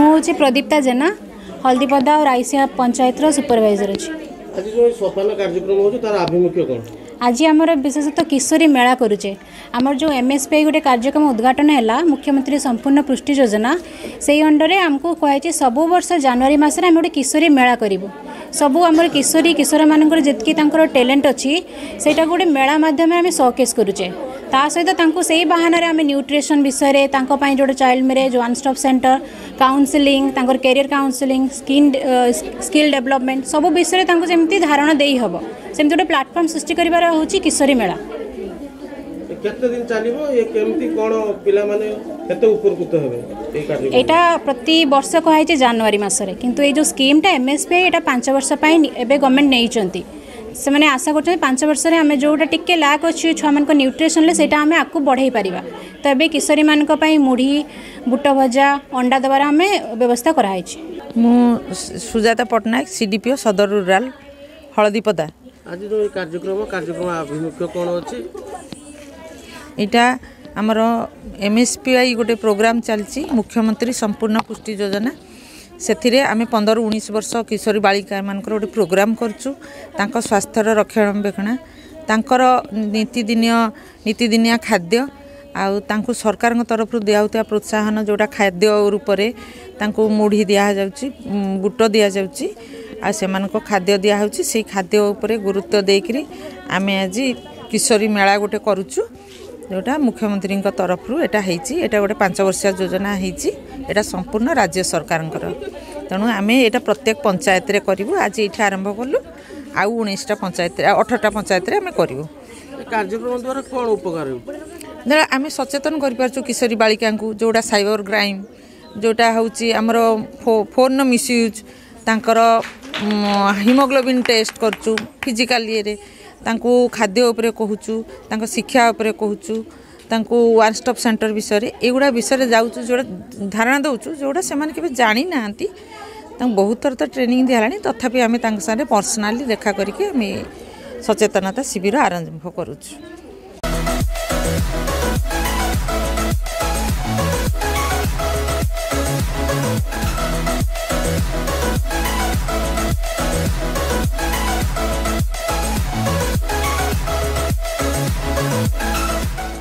ମୁଁ ହେଉଛି ପ୍ରଦୀପ୍ତା ଜେନା ହଳଦୀପଦା ଆଉ ରାଇସିଆ ପଞ୍ଚାୟତର ସୁପରଭାଇଜର ଅଛି। ଆଜି ଯେଉଁ ସୋପାନ କାର୍ଯ୍ୟକ୍ରମ ହେଉଛି ତାର ଆଭିମୁଖ୍ୟ କ'ଣ? ଆଜି ଆମର ବିଶେଷତଃ କିଶୋରୀ ମେଳା କରୁଛେ। ଆମର ଯେଉଁ ଏମ୍ଏସ୍ପିଆଇ ଗୋଟେ କାର୍ଯ୍ୟକ୍ରମ ଉଦ୍ଘାଟନ ହେଲା ମୁଖ୍ୟମନ୍ତ୍ରୀ ସମ୍ପୂର୍ଣ୍ଣ ପୃଷ୍ଟି ଯୋଜନା ସେଇ ଅଣ୍ଡରରେ ଆମକୁ କୁହାଯାଇଛି ସବୁ ବର୍ଷ ଜାନୁଆରୀ ମାସରେ ଆମେ ଗୋଟେ କିଶୋରୀ ମେଳା କରିବୁ। ସବୁ ଆମର କିଶୋରୀ କିଶୋରମାନଙ୍କର ଯେତିକି ତାଙ୍କର ଟ୍ୟାଲେଣ୍ଟ ଅଛି ସେଇଟାକୁ ଗୋଟେ ମେଳା ମାଧ୍ୟମରେ ଆମେ ସକେସ୍ କରୁଛେ। ତା ସହିତ ତାଙ୍କୁ ସେଇ ବାହାନାରେ ଆମେ ନ୍ୟୁଟ୍ରିସନ୍ ବିଷୟରେ ତାଙ୍କ ପାଇଁ ଯେଉଁଟା child marriage one stop centre counselling ତାଙ୍କର career counselling skin skill development ସବୁ ବିଷୟରେ ତାଙ୍କୁ ଯେମିତି ଧାରଣା ଦେଇ ହେବ ସେମିତି ଗୋଟେ ପ୍ଲାଟଫର୍ମ ସୃଷ୍ଟି କରିବାର ହେଉଛି କିଶୋରୀ ମେଳା। କେତେ ଦିନ ଚାଲିବ ଏ କେମିତି କ'ଣ ପିଲାମାନେ କେତେ ଉପକୃତ ହେବେ এই କାର୍ଯ୍ୟକ୍ରମ ଏଇଟା ପ୍ରତି ବର୍ଷ କୁହାଯାଇଛି ଜାନୁଆରୀ ମାସରେ କିନ୍ତୁ ଏଇ ଯେଉଁ ସ୍କିମ୍ଟା ଏମ୍ଏସ୍ପିଆଇ ଏଇଟା ପାଞ୍ଚ ବର୍ଷ ପାଇଁ ଏବେ ଗଭର୍ଣ୍ଣମେଣ୍ଟ ନେଇଛନ୍ତି। ସେମାନେ ଆଶା କରୁଛନ୍ତି ପାଞ୍ଚ ବର୍ଷରେ ଆମେ ଯେଉଁଟା ଟିକେ ଲ୍ୟାକ୍ ଅଛି ଛୁଆମାନଙ୍କ ନ୍ୟୁଟ୍ରିସନ୍ରେ ସେଇଟା ଆମେ ଆଗକୁ ବଢ଼େଇ ପାରିବା। ତ ଏବେ କିଶୋରୀମାନଙ୍କ ପାଇଁ ମୁଢ଼ି ବୁଟ ଭଜା ଅଣ୍ଡା ଦେବାର ଆମେ ବ୍ୟବସ୍ଥା କରାହେଇଛି। ମୁଁ Sujata Pattanayak C D P O ସଦର ରୁରାଲ ହଳଦୀପଦା ଆଜି ଯେଉଁ এই କାର୍ଯ୍ୟକ୍ରମ କାର୍ଯ୍ୟକ୍ରମ ଆଭିମୁଖ୍ୟ କ'ଣ ଅଛି? ଏଇଟା ଆମର ଏମ୍ ଏସ୍ ପି ଆଇ ଗୋଟେ ପ୍ରୋଗ୍ରାମ୍ ଚାଲିଛି ମୁଖ୍ୟମନ୍ତ୍ରୀ ସମ୍ପୂର୍ଣ୍ଣ ପୁଷ୍ଟି ଯୋଜନା। ସେଥିରେ ଆମେ ପନ୍ଦର ଉଣେଇଶ ବର୍ଷ କିଶୋରୀ ବାଳିକାମାନଙ୍କର ଗୋଟେ ପ୍ରୋଗ୍ରାମ୍ କରୁଛୁ ତାଙ୍କ ସ୍ୱାସ୍ଥ୍ୟର ରକ୍ଷଣାବେକ୍ଷଣ ତାଙ୍କର ନୀତିଦିନୀୟ ନୀତିଦିନିଆ ଖାଦ୍ୟ ଆଉ ତାଙ୍କୁ ସରକାରଙ୍କ ତରଫରୁ ଦିଆହେଉଥିବା ପ୍ରୋତ୍ସାହନ ଯେଉଁଟା ଖାଦ୍ୟ ରୂପରେ ତାଙ୍କୁ ମୁଢ଼ି ଦିଆଯାଉଛି ବୁଟ ଦିଆଯାଉଛି ଆଉ ସେମାନଙ୍କ ଖାଦ୍ୟ ଦିଆହେଉଛି ସେଇ ଖାଦ୍ୟ ଉପରେ ଗୁରୁତ୍ୱ ଦେଇକରି ଆମେ ଆଜି କିଶୋରୀ ମେଳା ଗୋଟେ କରୁଛୁ। ଯେଉଁଟା ମୁଖ୍ୟମନ୍ତ୍ରୀଙ୍କ ତରଫରୁ ଏଇଟା ହେଇଛି। ଏଇଟା ଗୋଟେ ପାଞ୍ଚ ବର୍ଷିଆ ଯୋଜନା ହେଇଛି। ଏଇଟା ସମ୍ପୂର୍ଣ୍ଣ ରାଜ୍ୟ ସରକାରଙ୍କର। ତେଣୁ ଆମେ ଏଇଟା ପ୍ରତ୍ୟେକ ପଞ୍ଚାୟତରେ କରିବୁ। ଆଜି ଏଇଠି ଆରମ୍ଭ କଲୁ। ଆଉ ଉଣେଇଶଟା ପଞ୍ଚାୟତରେ ଅଠରଟା ପଞ୍ଚାୟତରେ ଆମେ କରିବୁ। କାର୍ଯ୍ୟକ୍ରମ ଦ୍ୱାରା କ'ଣ ଉପକାର ଧର ଆମେ ସଚେତନ କରିପାରୁଛୁ କିଶୋରୀ ବାଳିକାଙ୍କୁ ଯେଉଁଟା ସାଇବର କ୍ରାଇମ୍ ଯେଉଁଟା ହେଉଛି ଆମର ଫୋନ୍ର ମିସ୍ୟୁଜ୍ ତାଙ୍କର ହିମୋଗ୍ଲୋବିନ୍ ଟେଷ୍ଟ କରୁଛୁ ଫିଜିକାଲ ଇଏରେ। ତାଙ୍କୁ ଖାଦ୍ୟ ଉପରେ କହୁଛୁ ତାଙ୍କ ଶିକ୍ଷା ଉପରେ କହୁଛୁ ତାଙ୍କୁ ୱାନ୍ ଷ୍ଟପ୍ ସେଣ୍ଟର ବିଷୟରେ ଏଗୁଡ଼ା ବିଷୟରେ ଯାଉଛୁ ଯେଉଁଟା ଧାରଣା ଦେଉଛୁ ଯେଉଁଟା ସେମାନେ କେବେ ଜାଣିନାହାନ୍ତି ତାଙ୍କୁ ବହୁତ ଥର ତ ଟ୍ରେନିଂ ଦିଆହେଲାଣି ତଥାପି ଆମେ ତାଙ୍କ ସାଙ୍ଗରେ ପର୍ସନାଲି ଦେଖା କରିକି ଆମେ ସଚେତନତା ଶିବିର ଆରମ୍ଭ କରୁଛୁ